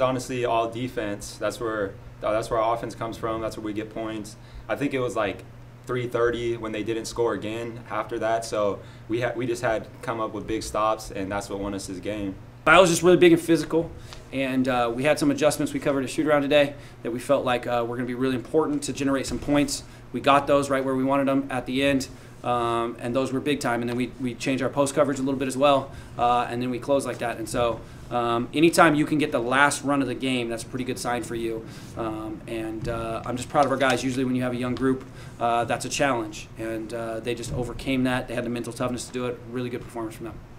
honestly all defense. That's where that's where our offense comes from. That's where we get points. I think it was like 3:30 when they didn't score again after that. So we had we just had come up with big stops, and that's what won us this game. I was just really big and physical, and uh, we had some adjustments we covered a shoot around today that we felt like uh, were going to be really important to generate some points. We got those right where we wanted them at the end, um, and those were big time. And then we, we changed our post coverage a little bit as well, uh, and then we closed like that. And so um, anytime you can get the last run of the game, that's a pretty good sign for you. Um, and uh, I'm just proud of our guys. Usually when you have a young group, uh, that's a challenge, and uh, they just overcame that. They had the mental toughness to do it. Really good performance from them.